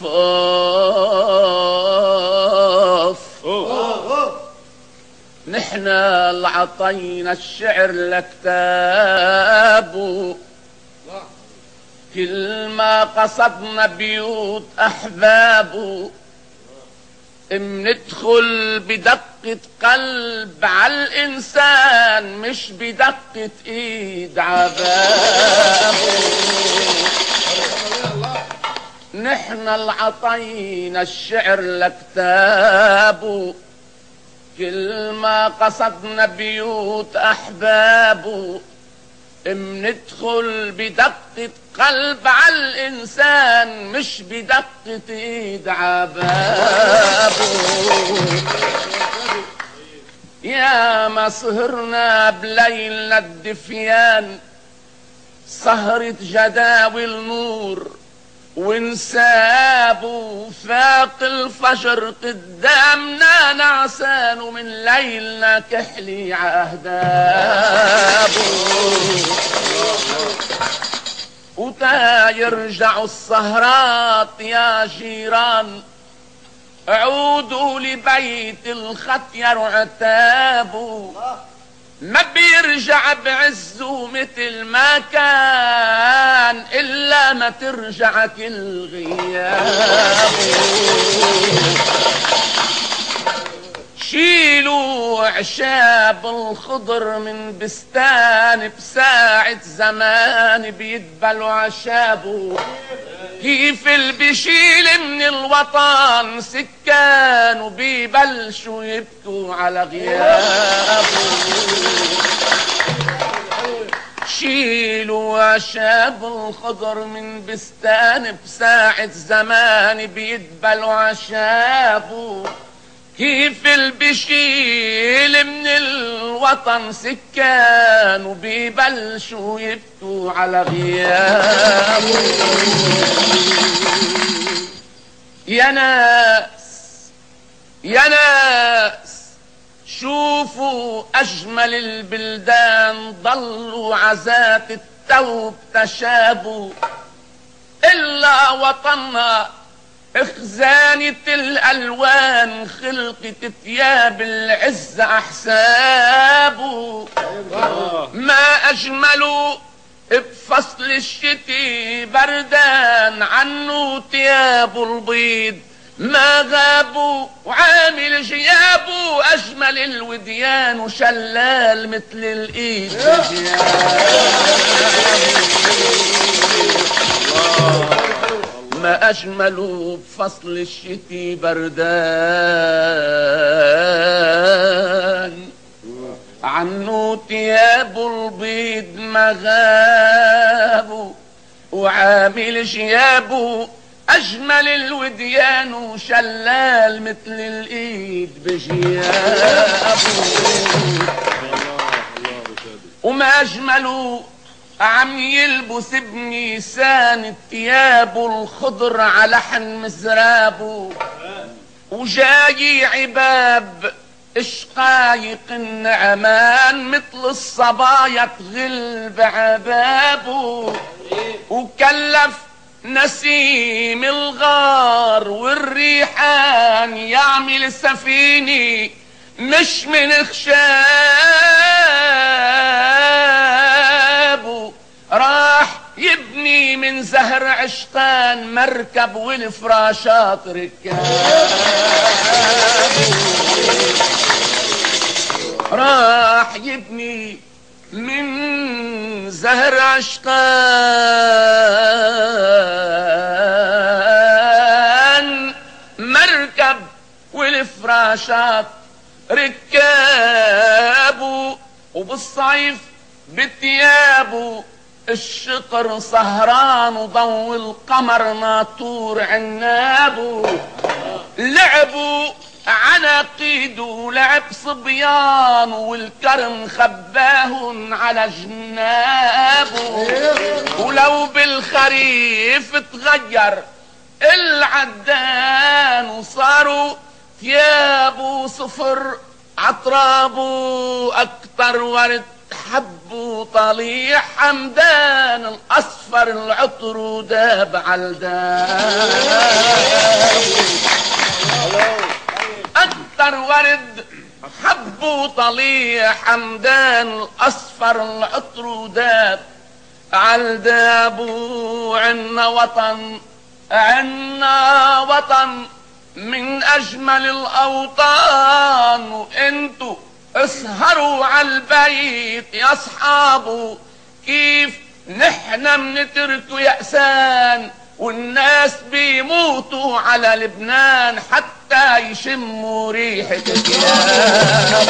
فوف نحن اللي عطينا الشعر لكتابه كل ما قصدنا بيوت احبابه ندخل بدقة قلب على الإنسان مش بدقة إيد عبابه نحن اللي عطينا الشعر لكتابه كل ما قصدنا بيوت أحبابه ندخل بدقة قلب على الإنسان مش بدقة إيد عبابه يا ما سهرنا بليلنا الدفيان سهرة جداول نور ونسابه فاق الفجر قدامنا نعسان ومن ليلنا كحلي عهدابه وتا يرجعوا السهرات يا جيران. عودوا لبيت الختير عتابه ما بيرجع بعزه مثل ما كان. ما ترجع كل غياب شيلوا عشاب الخضر من بستان بساعة زمان بيدبلوا عشابه كيف اللي بيشيل من الوطن سكان وبيبلشوا يبكوا على غيابه. شيلوا عشاب الخضر من بستان بساعة زمان بيدبلوا عشابه كيف اللي بيشيل من الوطن سكان وبيبلشوا يبكوا على غيابه يا ناس يا ناس شوفوا أجمل البلدان ضلوا عزات التوب تشابوا إلا وطننا اخزانة الألوان خلقة ثياب العز احسابه ما أجملوا بفصل الشتي بردان عنه ثياب البيض ما غابوا اجمل الوديان وشلال مثل الإيد. ما أجملوا بفصل الشتي بردان. عنه تياب البيض ما غابوا وعامل شيابه أجمل الوديان وشلال مثل الإيد بجيابه وما أجملوا عم يلبس بنيسان الثياب الخضر على لحن مزرابه وجاي عباب إشقايق النعمان مثل الصبايا تغل بعبابه وكلف نسيم الغار والريحان يعمل سفينه مش من خشابه. راح يبني من زهر عشقان مركب والفراشات ركاب راح يبني من زهر عشقان والفراشات ركابه وبالصيف بتيابه الشقر سهران وضو القمر ناطور عنابه لعبوا عناقيد ولعب صبيان والكرم خباهن على جنابه ولو بالخريف تغير العدان وصاروا ثياب صفر عطراب أكتر ورد حب طليع حمدان الأصفر العطر داب على أكتر ورد حب طليع حمدان الأصفر العطر داب علداب عنا وطن عنا وطن من أجمل الأوطان. وانتو اسهروا عالبيت يا أصحابه كيف نحن منتركوا يأسان والناس بيموتوا على لبنان حتى يشموا ريحة الكلاب.